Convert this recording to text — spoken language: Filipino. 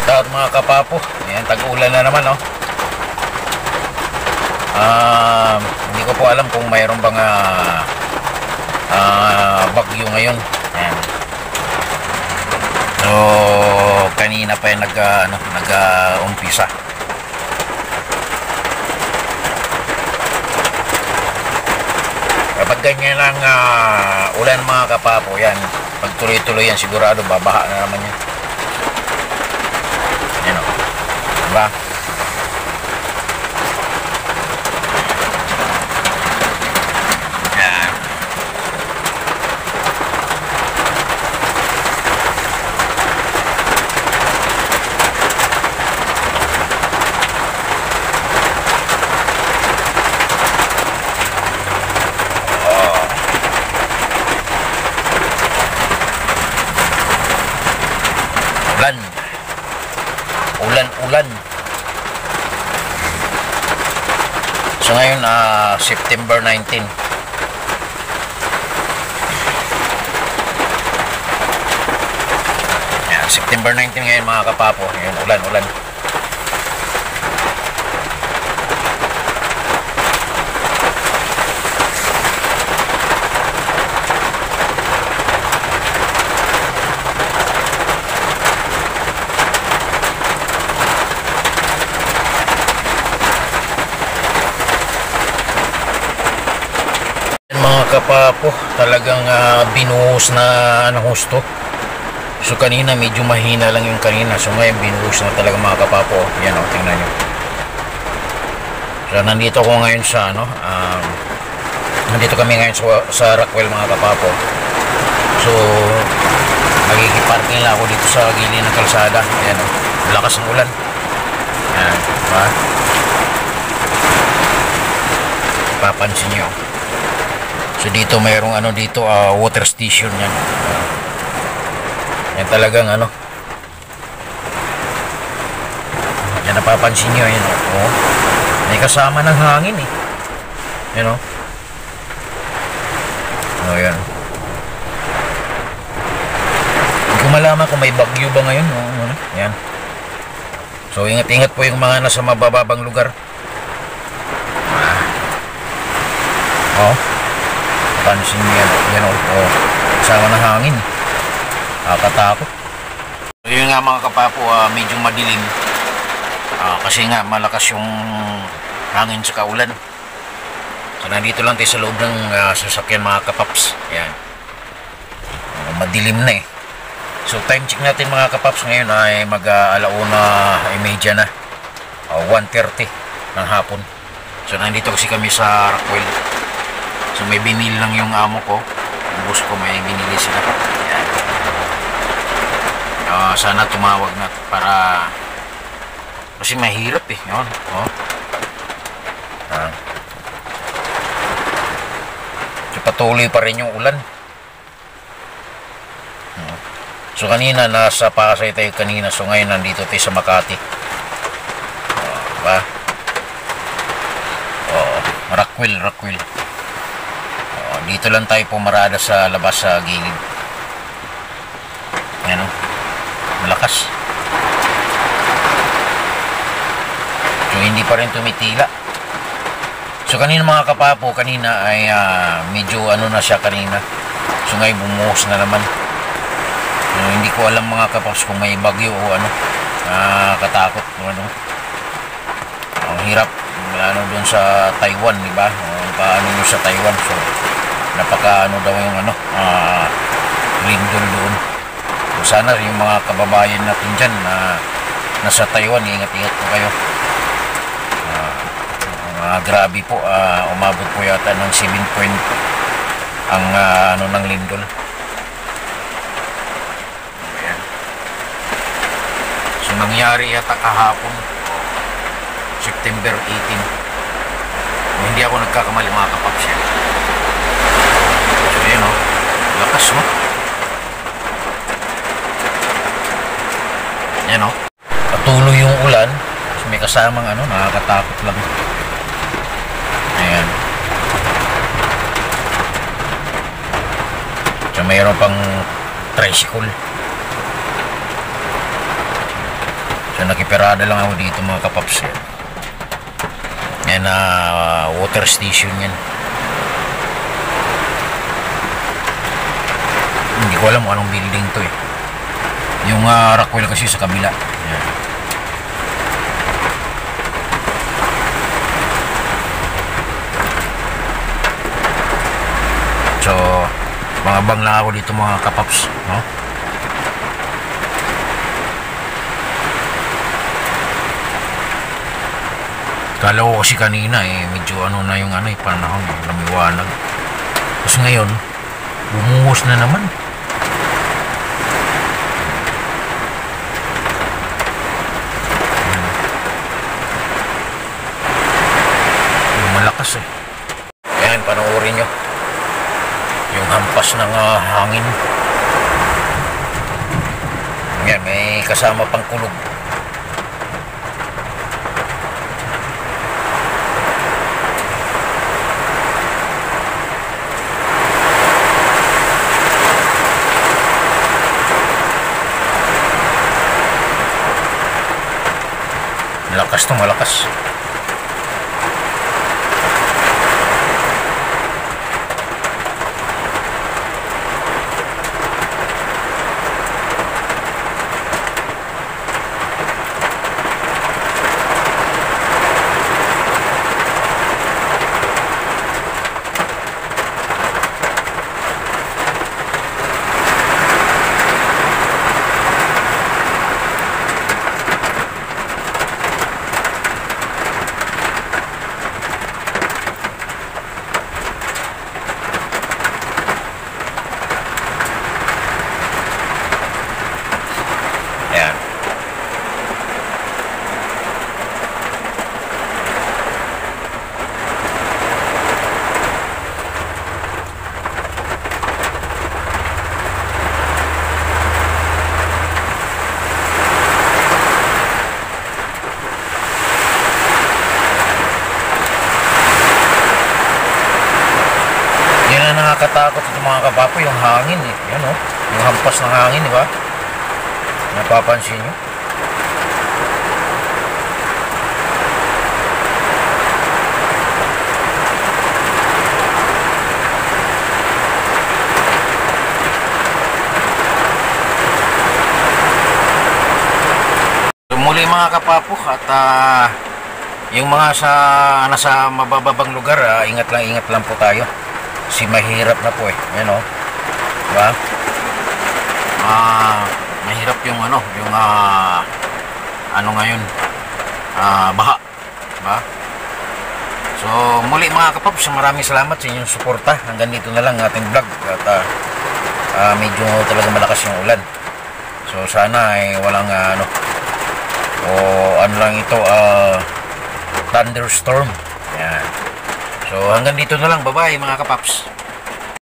Ito at mga kapapo. Ayan, tag-ulan na naman, no? Ah, hindi ko po alam kung mayroon bang ah, ah, bagyo ngayon. Ayan. So, kanina pa yung nag, ah, ano, nag-umpisa. Kapag ganyan lang ah, ulan mga kapapo, yan. Pag tuloy-tuloy yan, sigurado babaha na naman. Yan o. Diba? Yan. Ulan. Ulan-ulan. So ngayon, ah, September 19. Yan, September 19 ngayon mga kapapo. Ngayon, ulan-ulan. Yan, mga kapapo, talagang ah, binuhos na ano husto. So kanina medyo mahina lang yung kanina. So ngayon binuhos na talaga mga kapapo. Yan o, tingnan nyo. So nandito ako ngayon sa ano, um, nandito kami ngayon sa, sa Rockwell mga kapapo. So magigiparking lang ako dito sa gilid ng kalsada. Ayan o, lakas ng ulan. Ayan, diba? Papansin nyo. So dito mayroong ano dito ah, water station yan. yan talagang ano. Yan napapansin niyo yan oh. oh. May kasama ng hangin eh. Yan oh. Oh yan. Hindi ko malaman kung may bagyo ba ngayon. Oh, ano, yan. So ingat-ingat po yung mga nasa mabababang lugar. Oh. Pansin niya, yan o, oh, kasama ng hangin. Nakakatakot. So, yun nga mga kapapo, ah, medyo madilim. Ah, kasi nga, malakas yung hangin sa kaulan. So, nandito lang tayo sa loob ng ah, sasakyan mga kapaps. Yan. Ah, madilim na eh. So, time check natin mga kapaps ngayon ay mag-alauna ay medya na. Ah, 1.30 ng hapon. So, nandito kasi kami sa Rockwell. So may binil lang yung amo ko. Yung boss ko may binili sila. Yan. Ah, sana tumawag na para kasi mahirap eh. Yun. Oh. Ah. Patuloy pa rin yung ulan. Hmm. So kanina nasa Pasay tayo kanina. So ngayon nandito tayo sa Makati. Oh, diba? Oh, Rockwell, Rockwell. Oh, dito lang tayo pumarada sa labas sa gilid. Ayan o. Malakas. So, hindi pa rin tumitila. So, kanina mga kapapo, kanina ay ah, medyo ano na siya kanina. So, ngayon bumuhos na naman. So, hindi ko alam mga kapaps kung may bagyo o ano. Ah, katakot o ano. Ang hirap. Ano doon sa Taiwan, di ba? Paano nyo sa Taiwan. So, napaka ano daw yung ano ah lindol doon. So sana yung mga kababayan natin dyan na nasa Taiwan ingat-ingat po kayo. Ah grabe po ah, umabot po yata ng 7 point ang ah, ano ng lindol. So nangyari yata kahapon September 18 Kung hindi ako nagkakamali mga kapaps yan So, yun o. Lakas mo. Yan o. Patuloy yung ulan. So, may kasamang ano, nakakatakot lang. Ayan. So, mayroon pang tricycle. So nakiperada lang ako dito mga kapaps. Yan. Na water station yan. Ko alam kung anong building to eh. Yung uh, Rockwell kasi sa kabila. Yan. So, mga bang lang ako dito mga kapaps. No? Kala ko kasi kanina eh, medyo ano na yung ano eh, panahon, eh, lamiwanag. Tapos ngayon, bumuhos na naman. Yung malakas eh. Ayan, panoorin nyo. Yung hampas ng ah, hangin. Yan, may kasama pang kulog. Malakas to, malakas. Ayan. Yan ang nakakatakot ito mga kapapo, yung hangin eh. Yan oh, yung hampas ng hangin, di ba? Napapansin nyo? Muli mga kapapok at ah, yung mga sa nasa mabababang lugar, ah, ingat lang ingat lang po tayo. Si mahirap na po eh. Yan oh. Diba? Ah, mahirap yung ano, yung ah, ano ngayon, ah, baha. Diba? So, muli mga kapaps, maraming salamat sa inyong suporta. Hanggang dito na lang ang ating vlog. At ah, ah, medyo talaga malakas yung ulan. So, sana ay walang ah, ano, o ano lang ito, ah, thunderstorm. Yan. So, hanggang dito na lang. Bye-bye mga kapaps.